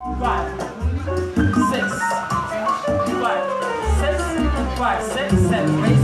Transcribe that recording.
five, six, five, six, five, six, seven.